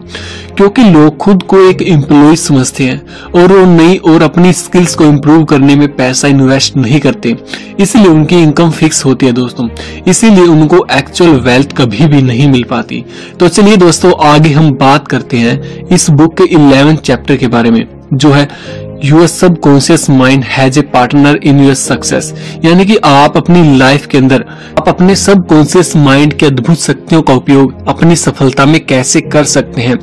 क्योंकि लोग खुद को एक एम्प्लॉय समझते हैं और वो नई और अपनी स्किल्स को इम्प्रूव करने में पैसा इन्वेस्ट नहीं करते। इसलिए उनकी इनकम फिक्स होती है दोस्तों। इसीलिए उनको एक्चुअल वेल्थ कभी भी नहीं मिल पाती। तो चलिए दोस्तों, आगे हम बात करते हैं इस बुक के इलेवेंथ चैप्टर के बारे में जो है your subconscious mind has a partner in your success यानी कि आप अपनी लाइफ के अंदर, आप अपने सब कॉन्सियस माइंड के अद्भुत शक्तियों का उपयोग अपनी सफलता में कैसे कर सकते हैं?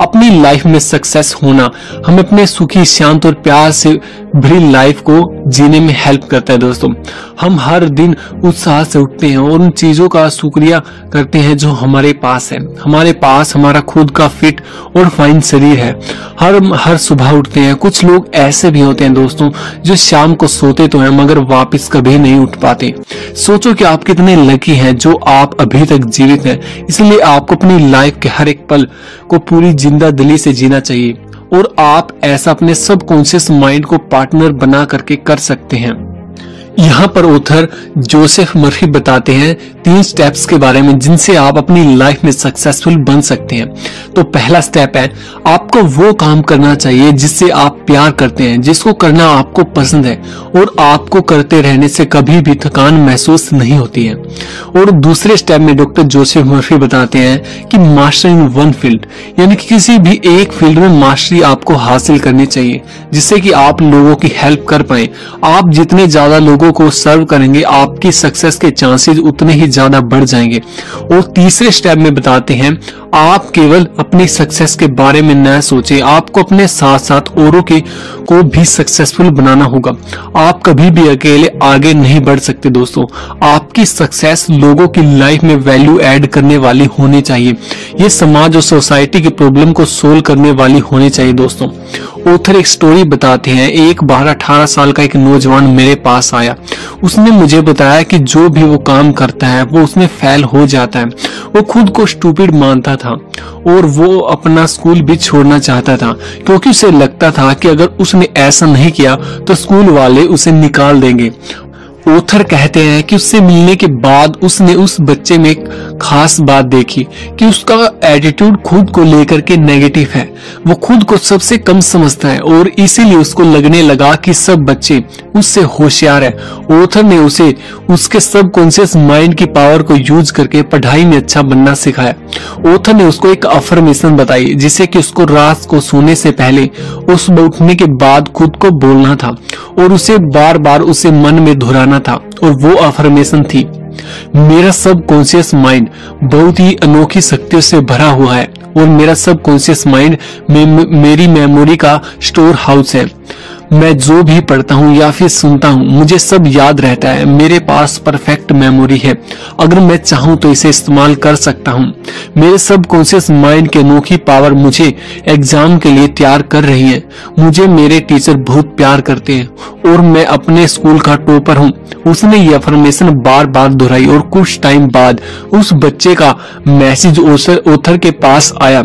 अपनी लाइफ में सक्सेस होना हमें अपने सुखी, शांत और प्यार से भरी लाइफ को जीने में हेल्प करता है दोस्तों। हम हर दिन उत्साह से उठते हैं और उन चीज़ों का शुक्रिया करते हैं जो हमारे पास है। हमारे पास हमारा खुद का फिट और फाइन शरीर है। हर हर सुबह उठते हैं। कुछ लोग ऐसे भी होते हैं दोस्तों, जो शाम को सोते तो हैं मगर वापस कभी नहीं उठ पाते। सोचो कि आप कितने लकी हैं जो आप अभी तक जीवित हैं। इसलिए आपको अपनी लाइफ के हर एक पल को पूरी ज़िंदा दिली से जीना चाहिए। और आप ऐसा अपने सब कॉन्शियस माइंड को पार्टनर बना करके कर सकते हैं। यहाँ पर ऑथर जोसेफ मर्फी बताते हैं तीन स्टेप्स के बारे में जिनसे आप अपनी लाइफ में सक्सेसफुल बन सकते हैं। तो पहला स्टेप है, आपको वो काम करना चाहिए जिससे आप प्यार करते हैं, जिसको करना आपको पसंद है और आपको करते रहने से कभी भी थकान महसूस नहीं होती है। और दूसरे स्टेप में डॉक्टर जोसेफ मर्फी बताते हैं कि मास्टर इन वन फ़ील्ड यानी कि किसी भी एक फ़ील्ड में मास्टरी आपको हासिल करनी चाहिए, जिससे कि आप लोगों की हेल्प कर पाए। आप जितने ज़्यादा लोगों लोगों को सर्व करेंगे, आपकी सक्सेस के चांसेस उतने ही ज़्यादा बढ़ जाएँगे। और तीसरे स्टेप में बताते हैं, आप केवल अपनी सक्सेस के बारे में न सोचे, आपको अपने साथ साथ औरों के को भी सक्सेसफुल बनाना होगा। आप कभी भी अकेले आगे नहीं बढ़ सकते दोस्तों। आपकी सक्सेस लोगों की लाइफ में वैल्यू ऐड करने वाली होनी चाहिए। ये समाज और सोसाइटी की प्रॉब्लम को सोल्व करने वाली होनी चाहिए दोस्तों। ऑथर एक स्टोरी बताते हैं, एक बारह अठारह साल का एक नौजवान मेरे पास आया। उसने मुझे बताया कि जो भी वो काम करता है, वो उसमें फेल हो जाता है। वो खुद को स्टूपिड मानता था और वो अपना स्कूल भी छोड़ना चाहता था, क्योंकि उसे लगता था कि अगर उसने ऐसा नहीं किया तो स्कूल वाले उसे निकाल देंगे। ओथर कहते हैं कि उससे मिलने के बाद उसने उस बच्चे में एक खास बात देखी कि उसका एटीट्यूड खुद को लेकर के नेगेटिव है। वो खुद को सबसे कम समझता है और इसीलिए उसको लगने लगा कि सब बच्चे उससे होशियार है। ओथर ने उसे उसके सब कॉन्सियस माइंड की पावर को यूज़ करके पढ़ाई में अच्छा बनना सिखाया। ओथर ने उसको एक अफर्मेशन बताई, जिसे कि उसको रात को सोने से पहले, उस उठने के बाद खुद को बोलना था और उसे बार बार उसे मन में धुराना करना था और वो अफर्मेशन थी। मेरा सब कॉन्सियस माइंड बहुत ही अनोखी शक्तियों से भरा हुआ है और मेरा सब कॉन्सियस माइंड मेरी मेमोरी का स्टोर हाउस है। मैं जो भी पढ़ता हूँ या फिर सुनता हूँ, मुझे सब याद रहता है। मेरे पास परफेक्ट मेमोरी है। अगर मैं चाहूँ तो इसे इस्तेमाल कर सकता हूँ। मेरे सब कॉन्सियस माइंड की अनोखी पावर मुझे एग्ज़ाम के लिए तैयार कर रही है। मुझे मेरे टीचर बहुत प्यार करते हैं और मैं अपने स्कूल का टॉपर हूँ। उसने ये अफर्मेशन बार बार दोहराई और कुछ टाइम बाद उस बच्चे का मैसेज ओथर के पास आया।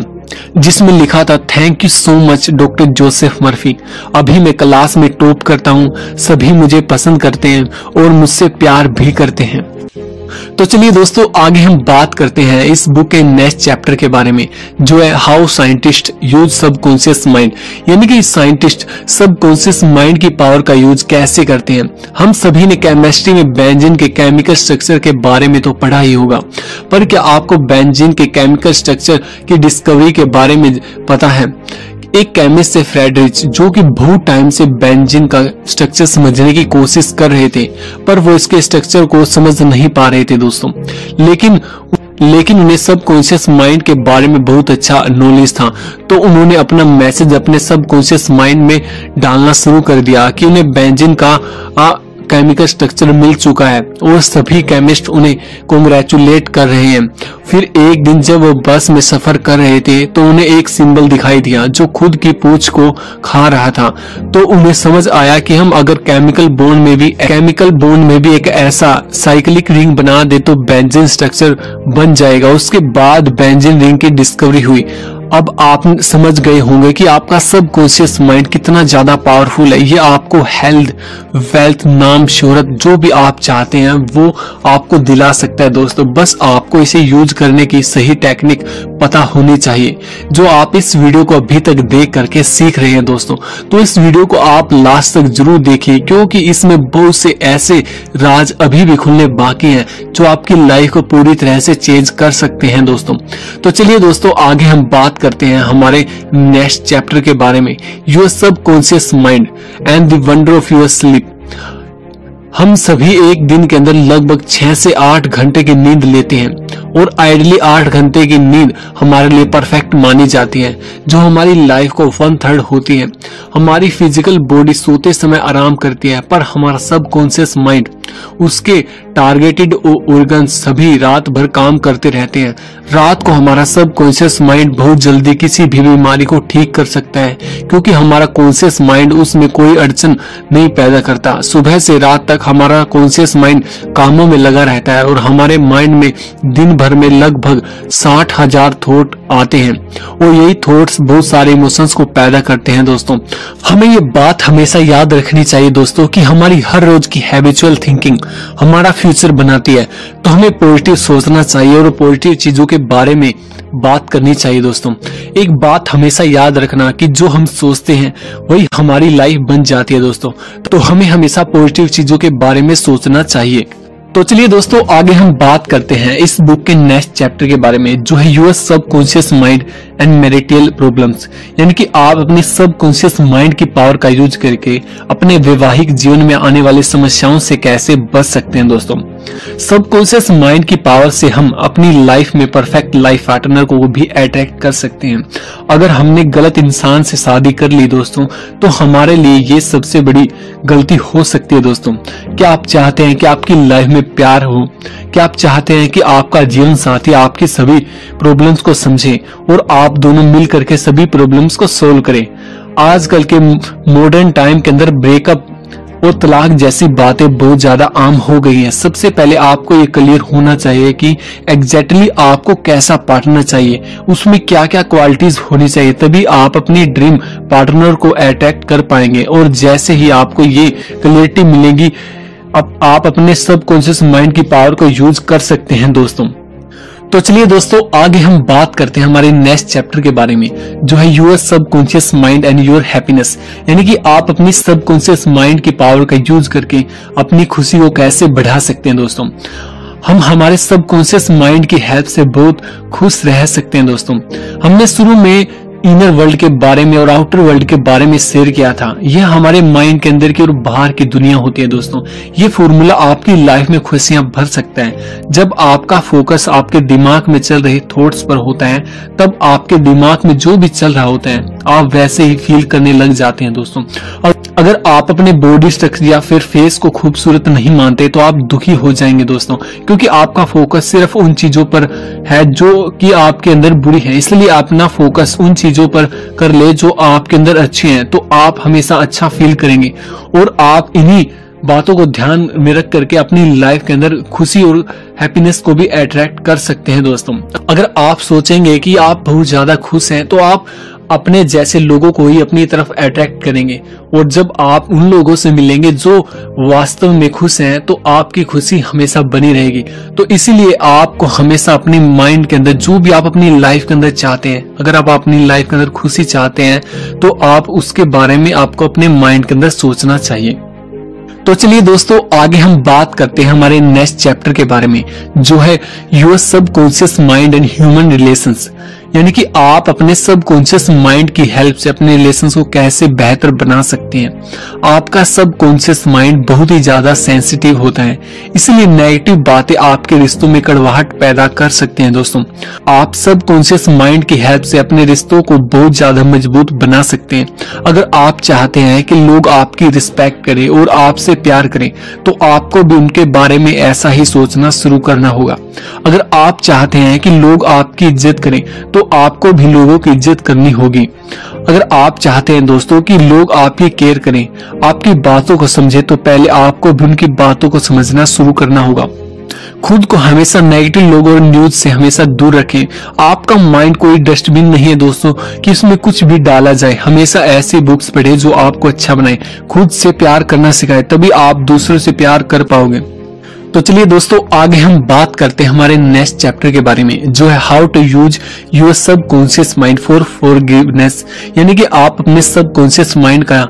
जिसमें लिखा था thank you so much doctor Joseph Murphy अभी मैं क्लास में टॉप करता हूँ, सभी मुझे पसंद करते हैं और मुझसे प्यार भी करते हैं। तो चलिए दोस्तों, आगे हम बात करते हैं इस बुक के नेक्स्ट चैप्टर के बारे में, जो है how scientist use subconscious mind यानी कि साइंटिस्ट सबकॉन्शियस माइंड की पावर का यूज़ कैसे करते हैं? हम सभी ने केमिस्ट्री में बेंजीन के केमिकल स्ट्रक्चर के बारे में तो पढ़ा ही होगा, पर क्या आपको बेंजीन के केमिकल स्ट्रक्चर की डिस्कवरी के बारे में पता है? एक केमिस्ट से फ्रेडरिच जो कि बहुत टाइम से बेंजीन का स्ट्रक्चर समझने की कोशिश कर रहे थे, पर वो इसके स्ट्रक्चर को समझ नहीं पा रहे थे दोस्तों। लेकिन लेकिन उन्हें सब कॉन्शियस माइंड के बारे में बहुत अच्छा नॉलेज था तो उन्होंने अपना मैसेज अपने सब कॉन्शियस माइंड में डालना शुरू कर दिया कि उन्हें बेंजिन का केमिकल स्ट्रक्चर मिल चुका है। और सभी केमिस्ट उन्हें कॉन्ग्रेचुलेट कर रहे हैं। फिर एक दिन जब वो बस में सफ़र कर रहे थे तो उन्हें एक सिंबल दिखाई दिया, जो खुद की पूछ को खा रहा था। तो उन्हें समझ आया कि हम अगर केमिकल बोन में भी केमिकल बोन में भी एक ऐसा साइक्लिक रिंग बना दे तो बेंजीन स्ट्रक्चर बन जाएगा। उसके बाद बेंजीन रिंग की डिस्कवरी हुई। अब आप समझ गए होंगे कि आपका सब कॉन्शियस माइंड कितना ज़्यादा पावरफुल है। ये आपको हेल्थ वेल्थ नाम, शोहरत, जो भी आप चाहते हैं, वो आपको दिला सकता है दोस्तों। बस आपको इसे यूज़ करने की सही टेक्निक पता होनी चाहिए, जो आप इस वीडियो को अभी तक देख करके सीख रहे हैं दोस्तों। तो इस वीडियो को आप लास्ट तक ज़रूर देखिए, क्योंकि इसमें बहुत से ऐसे राज अभी भी खुलने बाकी हैं, जो आपकी लाइफ को पूरी तरह से चेंज कर सकते हैं दोस्तों। तो चलिए दोस्तों, आगे हम बात करते हैं हमारे नेक्स्ट चैप्टर के बारे में। Your subconscious mind and the wonder of your sleep हम सभी एक दिन के अंदर लगभग छह से आठ घंटे की नींद लेते हैं और आइडली आठ घंटे की नींद हमारे लिए परफेक्ट मानी जाती है, जो हमारी लाइफ को वन थर्ड होती है। हमारी फ़िज़िकल बॉडी सोते समय आराम करती है, पर हमारा सब कॉन्सियस माइंड, उसके टारगेटेड ऑर्गन सभी रात भर काम करते रहते हैं। रात को हमारा सब कॉन्सियस माइंड बहुत जल्दी किसी भी बीमारी को ठीक कर सकता है, क्योंकि हमारा कॉन्सियस माइंड उसमें कोई अड़चन नहीं पैदा करता। सुबह से रात तक हमारा कॉन्सियस माइंड कामों में लगा रहता है और हमारे माइंड में दिन भर में लगभग साठ हज़ार थॉट आते हैं। और यही थॉट्स बहुत सारे इमोशंस को पैदा करते हैं दोस्तों। हमें ये बात हमेशा याद रखनी चाहिए दोस्तों कि हमारी हर रोज की हैबिचुअल थिंकिंग हमारा फ्यूचर बनाती है। तो हमें पॉजिटिव सोचना चाहिए और पॉजिटिव चीज़ों के बारे में बात करनी चाहिए दोस्तों। एक बात हमेशा याद रखना कि जो हम सोचते हैं, वही हमारी लाइफ बन जाती है दोस्तों। तो हमें हमेशा पॉजिटिव चीज़ों के बारे में सोचना चाहिए। तो चलिए दोस्तों, आगे हम बात करते हैं इस बुक के नेक्स्ट चैप्टर के बारे में, जो है US subconscious mind and marital problems यानी कि आप अपने सब कॉन्शियस माइंड की पावर का यूज़ करके अपने वैवाहिक जीवन में आने वाली समस्याओं से कैसे बच सकते हैं दोस्तों। सबकॉन्शियस माइंड की पावर से हम अपनी लाइफ में परफेक्ट लाइफ पार्टनर को भी अट्रैक्ट कर सकते हैं। अगर हमने गलत इंसान से शादी कर ली दोस्तों तो हमारे लिए ये सबसे बड़ी गलती हो सकती है दोस्तों। क्या आप चाहते हैं कि आपकी लाइफ में प्यार हो? क्या आप चाहते हैं कि आपका जीवन साथी आपकी सभी प्रॉब्लम्स को समझे और आप दोनों मिल करके सभी प्रॉब्लम्स को सोल्व करें? आजकल के मॉडर्न टाइम के अंदर ब्रेकअप और तलाक जैसी बातें बहुत ज़्यादा आम हो गई हैं। सबसे पहले आपको ये क्लियर होना चाहिए कि एग्जैक्टली exactly आपको कैसा पार्टनर चाहिए। उसमें क्या क्या क्वालिटीज होनी चाहिए, तभी आप अपनी ड्रीम पार्टनर को अट्रैक्ट कर पाएँगे। और जैसे ही आपको ये क्लियरिटी मिलेगी, अब आप अपने सबकॉन्शियस माइंड की पावर को यूज़ कर सकते हैं दोस्तों। तो चलिए दोस्तों, आगे हम बात करते हैं हमारे नेक्स्ट चैप्टर के बारे में, जो है your subconscious mind and your happiness यानी कि आप अपनी सबकॉन्शियस माइंड की पावर का यूज़ करके अपनी खुशी को कैसे बढ़ा सकते हैं दोस्तों। हम हमारे सबकॉन्शियस माइंड की हेल्प से बहुत खुश रह सकते हैं दोस्तों। हमने शुरू में इनर वर्ल्ड के बारे में और आउटर वर्ल्ड के बारे में शेयर किया था। यह हमारे माइंड के अंदर की और बाहर की दुनिया होती है दोस्तों। ये फॉर्मूला आपकी लाइफ में खुशियाँ भर सकता है। जब आपका फोकस आपके दिमाग में चल रहे थॉट्स पर होता है, तब आपके दिमाग में जो भी चल रहा होता है, आप वैसे ही फील करने लग जाते हैं दोस्तों। और अगर आप अपने बॉडी स्ट्रक्चर या फिर फेस को खूबसूरत नहीं मानते तो आप दुखी हो जाएँगे दोस्तों। क्योंकि आपका फोकस सिर्फ़ उन चीज़ों पर है जो कि आपके अंदर बुरी है। इसलिए अपना फोकस उन चीज़ों पर कर ले जो आपके अंदर अच्छे हैं तो आप हमेशा अच्छा फील करेंगे। और आप इन्हीं बातों को ध्यान में रख करके अपनी लाइफ के अंदर खुशी और हैप्पीनेस को भी अट्रैक्ट कर सकते हैं दोस्तों। अगर आप सोचेंगे कि आप बहुत ज़्यादा खुश हैं तो आप अपने जैसे लोगों को ही अपनी तरफ़ अट्रैक्ट करेंगे। और जब आप उन लोगों से मिलेंगे जो वास्तव में खुश हैं तो आपकी खुशी हमेशा बनी रहेगी। तो इसीलिए आपको हमेशा अपने माइंड के अंदर, जो भी आप अपनी लाइफ के अंदर चाहते हैं, अगर आप अपनी लाइफ के अंदर खुशी चाहते हैं तो आप उसके बारे में आपको अपने माइंड के अंदर सोचना चाहिए। तो चलिए दोस्तों, आगे हम बात करते हैं हमारे नेक्स्ट चैप्टर के बारे में, जो है your subconscious mind and human relations यानी कि आप अपने सबकॉन्शियस माइंड की हेल्प से अपने रिलेशन को कैसे बेहतर बना सकते हैं। आपका सबकॉन्शियस माइंड बहुत ही ज़्यादा सेंसिटिव होता है। इसलिए नेगेटिव बातें आपके रिश्तों में कड़वाहट पैदा कर सकते हैं दोस्तों। आप सबकॉन्शियस माइंड की हेल्प से अपने रिश्तों को बहुत ज़्यादा मज़बूत बना सकते हैं। अगर आप चाहते हैं कि लोग आपकी रिस्पेक्ट करें और आपसे प्यार करें तो आपको भी उनके बारे में ऐसा ही सोचना शुरू करना होगा। अगर आप चाहते हैं कि लोग आपकी इज़्ज़त करें तो आपको भी लोगों की इज़्ज़त करनी होगी। अगर आप चाहते हैं दोस्तों कि लोग आपकी केयर करें, आपकी बातों को समझे तो पहले आपको भी उनकी बातों को समझना शुरू करना होगा। खुद को हमेशा नेगेटिव लोगों और न्यूज़ से हमेशा दूर रखें। आपका माइंड कोई डस्टबिन नहीं है दोस्तों कि इसमें कुछ भी डाला जाए। हमेशा ऐसी बुक्स पढ़े जो आपको अच्छा बनाए। खुद से प्यार करना सिखाए, तभी आप दूसरों से प्यार कर पाओगे। तो चलिए दोस्तों, आगे हम बात करते हैं हमारे नेक्स्ट चैप्टर के बारे में, जो है how to use your subconscious mind for for यानी कि आप अपने सब कॉन्शियस माइंड का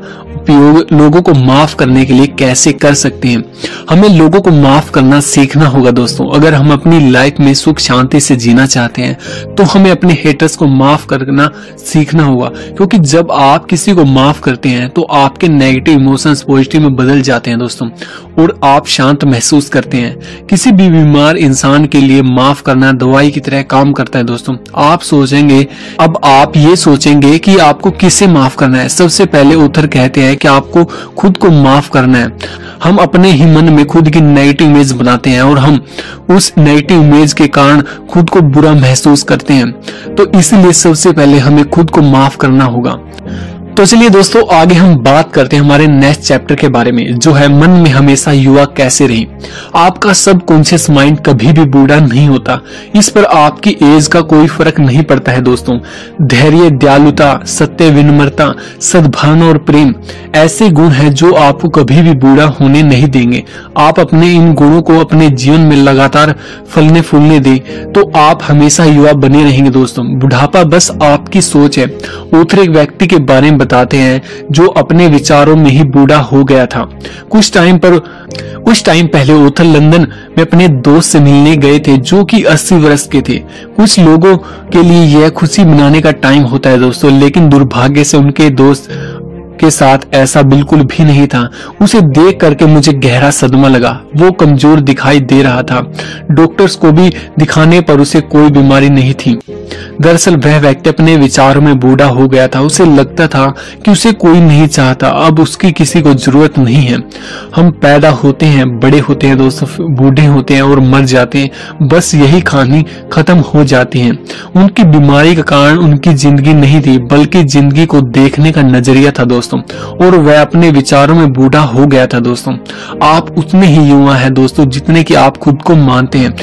उपयोग लोगों को माफ़ करने के लिए कैसे कर सकते हैं? हमें लोगों को माफ़ करना सीखना होगा दोस्तों। अगर हम अपनी लाइफ में सुख, शांति से जीना चाहते हैं तो हमें अपने हेटर्स को माफ़ करना सीखना होगा। क्योंकि जब आप किसी को माफ़ करते हैं तो आपके नेगेटिव इमोशंस पॉजिटिव में बदल जाते हैं दोस्तों। और आप शांत महसूस करते हैं। किसी भी बीमार इंसान के लिए माफ़ करना दवाई की तरह काम करता है दोस्तों। आप सोचेंगे, अब आप ये सोचेंगे कि आपको किसे माफ़ करना है? सबसे पहले उत्तर कहते हैं कि आपको खुद को माफ़ करना है। हम अपने ही मन में खुद की नेगेटिव इमेज बनाते हैं और हम उस नेगेटिव इमेज के कारण खुद को बुरा महसूस करते हैं। तो इसलिए सबसे पहले हमें खुद को माफ़ करना होगा। तो चलिए दोस्तों, आगे हम बात करते हैं हमारे नेक्स्ट चैप्टर के बारे में, जो है मन में हमेशा युवा कैसे रही। आपका सब कॉन्शियस माइंड कभी भी बूढ़ा नहीं होता। इस पर आपकी एज का कोई फ़र्क नहीं पड़ता है दोस्तों। धैर्य, दयालुता, सत्य, विनम्रता, सद्भावना और प्रेम, ऐसे गुण हैं जो आपको कभी भी बूढ़ा होने नहीं देंगे। आप अपने इन गुणों को अपने जीवन में लगातार फलने फूलने दे तो आप हमेशा युवा बने रहेंगे दोस्तों। बुढ़ापा बस आपकी सोच है। उथरे व्यक्ति के बारे में बताते हैं, जो अपने विचारों में ही बूढ़ा हो गया था। कुछ टाइम पर, कुछ टाइम पहले ओथल लंदन में अपने दोस्त से मिलने गए थे, जो कि 80 वर्ष के थे। कुछ लोगों के लिए यह खुशी मनाने का टाइम होता है दोस्तों, लेकिन दुर्भाग्य से उनके दोस्त के साथ ऐसा बिल्कुल भी नहीं था। उसे देख करके मुझे गहरा सदमा लगा। वो कमज़ोर दिखाई दे रहा था। डॉक्टर्स को भी दिखाने पर उसे कोई बीमारी नहीं थी। दरअसल वह व्यक्ति अपने विचारों में बूढ़ा हो गया था। उसे लगता था कि उसे कोई नहीं चाहता। अब उसकी किसी को ज़रूरत नहीं है। हम पैदा होते हैं, बड़े होते हैं दोस्तों, बूढ़े होते हैं और मर जाते हैं। बस यही कहानी खत्म हो जाती है। उनकी बीमारी का कारण उनकी ज़िंदगी नहीं थी, बल्कि ज़िंदगी को देखने का नज़रिया था दोस्तों। और वह अपने विचारों में बूढ़ा हो गया था, दोस्तों। आप उतने ही युवा हैं, दोस्तों, जितने कि आप खुद को मानते हैं।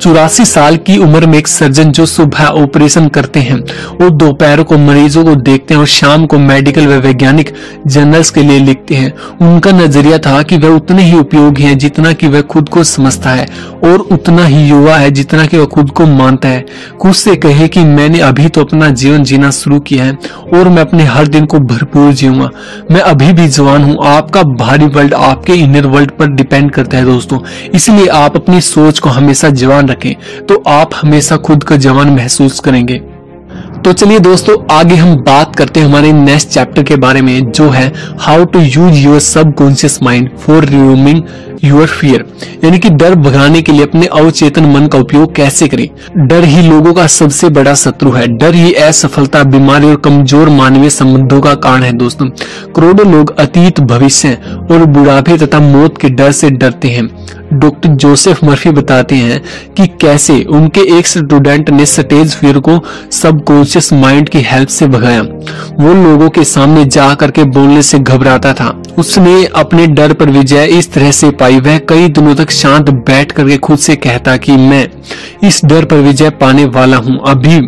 चौरासी साल की उम्र में एक सर्जन जो सुबह ऑपरेशन करते हैं, वो दोपहर को मरीजों को देखते हैं और शाम को मेडिकल व वैज्ञानिक जर्नल्स के लिए लिखते हैं। उनका नज़रिया था कि वह उतने ही उपयोगी हैं जितना कि वह खुद को समझता है और उतना ही युवा है जितना कि वह खुद को मानता है। खुद से कहे कि मैंने अभी तो अपना जीवन जीना शुरू किया है और मैं अपने हर दिन को भरपूर जीऊँगा। मैं अभी भी जवान हूँ। आपका भारी वर्ल्ड आपके इनर वर्ल्ड पर डिपेंड करता है दोस्तों। इसलिए आप अपनी सोच को हमेशा जवान रखें तो आप हमेशा खुद को जवान महसूस करेंगे। तो चलिए दोस्तों, आगे हम बात करते हैं हमारे नेक्स्ट चैप्टर के बारे में, जो है how to use your subconscious mind for removing your fear यानी कि डर भगाने के लिए अपने अवचेतन मन का उपयोग कैसे करें। डर ही लोगों का सबसे बड़ा शत्रु है। डर ही असफलता, बीमारी और कमज़ोर मानवीय संबंधों का कारण है दोस्तों। करोड़ों लोग अतीत, भविष्य और बुढ़ापे तथा मौत के डर से डरते हैं। डॉक्टर जोसेफ मर्फी बताते हैं कि कैसे उनके एक स्टूडेंट ने स्टेज फियर को सबकॉन्शियस माइंड की हेल्प से भगाया। वो लोगों के सामने जा करके बोलने से घबराता था। उसने अपने डर पर विजय इस तरह से पाई। वह कई दिनों तक शांत बैठ करके खुद से कहता कि मैं इस डर पर विजय पाने वाला हूँ। अभी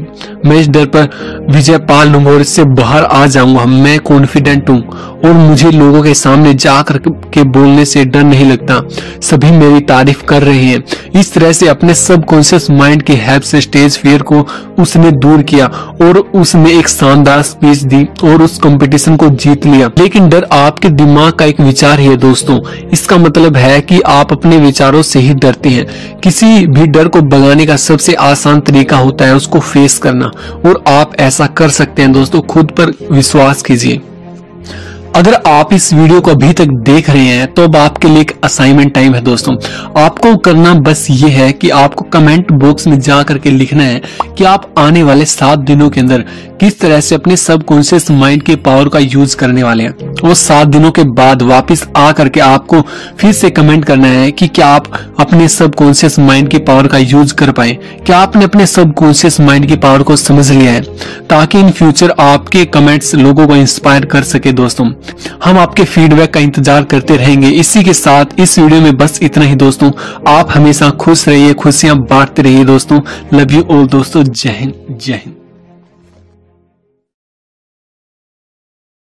मैं इस डर पर विजय पा लूँगा और इससे बाहर आ जाऊँगा। मैं कॉन्फिडेंट हूँ और मुझे लोगों के सामने जाकर के बोलने से डर नहीं लगता। सभी मेरी तारीफ़ कर रहे हैं। इस तरह से अपने सब कॉन्शियस माइंड की हेल्प से स्टेज फेयर को उसने दूर किया और उसने एक शानदार स्पीच दी और उस कंपटीशन को जीत लिया। लेकिन डर आपके दिमाग का एक विचार ही है दोस्तों। इसका मतलब है कि आप अपने विचारों से ही डरते हैं। किसी भी डर को भगाने का सबसे आसान तरीका होता है उसको फेस करना। और आप ऐसा कर सकते हैं दोस्तों। खुद पर विश्वास कीजिए। अगर आप इस वीडियो को अभी तक देख रहे हैं तो अब आपके लिए एक असाइनमेंट टाइम है दोस्तों। आपको करना बस ये है कि आपको कमेंट बॉक्स में जा करके लिखना है कि आप आने वाले सात दिनों के अंदर किस तरह से अपने सबकॉन्शियस माइंड के पावर का यूज़ करने वाले हैं। और सात दिनों के बाद वापस आ करके आपको फिर से कमेंट करना है कि क्या आप अपने सबकॉन्शियस माइंड के पावर का यूज़ कर पाए। क्या आपने अपने सबकॉन्शियस माइंड की पावर को समझ लिया है? ताकि इन फ्यूचर आपके कमेंट्स लोगों को इंस्पायर कर सके दोस्तों। हम आपके फीडबैक का इंतज़ार करते रहेंगे। इसी के साथ इस वीडियो में बस इतना ही दोस्तों। आप हमेशा खुश रहिए, खुशियाँ बांटते रहिए दोस्तों। लव यू ऑल दोस्तों। जय हिंद जय हिंद।